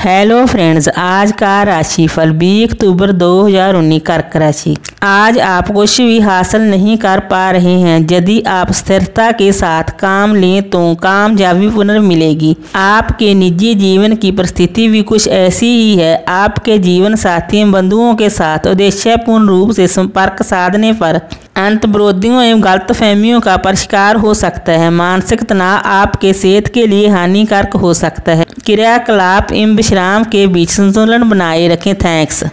Hello friends आज का राशिफल 20 अक्टूबर 2019 कर्क राशि। आज आप कुछ भी हासिल नहीं कर पा रहे हैं। यदि आप स्थिरता के साथ काम लें तो कामयाबी पुनर् मिलेगी आपके निजी जीवन की परिस्थिति भी कुछ ऐसी ही है। आपके जीवन साथी बंधुओं के साथ उद्देश्यपूर्ण रूप से संपर्क साधने पर अंत विरोधियों एवं गलत फहमियों का परिष्कार हो सकता है। मानसिक तनाव आपके सेहत के लिए हानिकारक हो सकता है। क्रियाकलाप एवं विश्राम के बीच संतुलन बनाए रखें। थैंक्स।